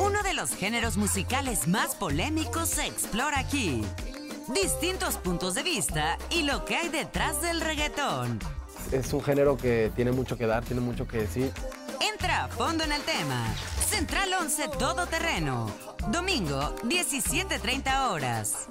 Uno de los géneros musicales más polémicos se explora aquí. Distintos puntos de vista y lo que hay detrás del reggaetón. Es un género que tiene mucho que dar, tiene mucho que decir. Entra a fondo en el tema. Central 11 Todoterreno. Domingo, 17.30 horas.